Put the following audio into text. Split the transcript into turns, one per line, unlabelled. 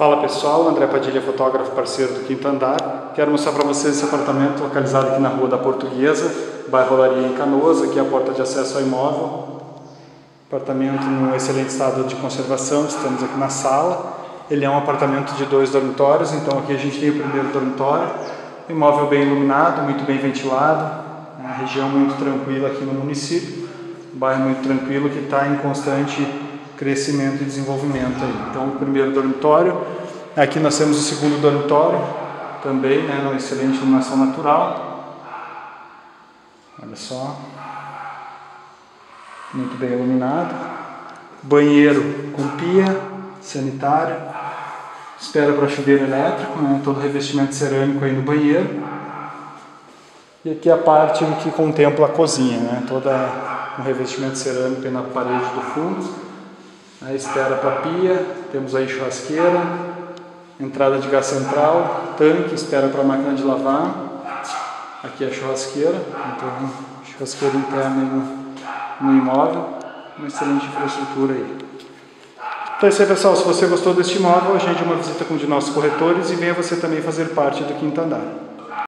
Fala pessoal, André Padilha, fotógrafo parceiro do Quinto Andar. Quero mostrar para vocês esse apartamento localizado aqui na Rua da Portuguesa, bairro Olaria em Canoas, aqui é a porta de acesso ao imóvel. Apartamento em excelente estado de conservação, estamos aqui na sala. Ele é um apartamento de dois dormitórios, então aqui a gente tem o primeiro dormitório. Imóvel bem iluminado, muito bem ventilado, uma região muito tranquila aqui no município. Um bairro muito tranquilo que está em constante crescimento e desenvolvimento aí. Então, o primeiro dormitório, aqui nós temos o segundo dormitório, também, né, uma excelente iluminação natural. Olha só. Muito bem iluminado. Banheiro com pia, sanitário. Espera para chuveiro elétrico, né, todo revestimento cerâmico aí no banheiro. E aqui a parte que contempla a cozinha, né, toda um revestimento cerâmico na parede do fundo a espera para pia, temos aí churrasqueira, entrada de gás central, tanque, espera para máquina de lavar, aqui é a churrasqueira, então churrasqueira interna no, no imóvel, uma excelente infraestrutura aí. Então é isso aí pessoal, se você gostou deste imóvel, agende uma visita com um de nossos corretores e venha você também fazer parte do quinto andar.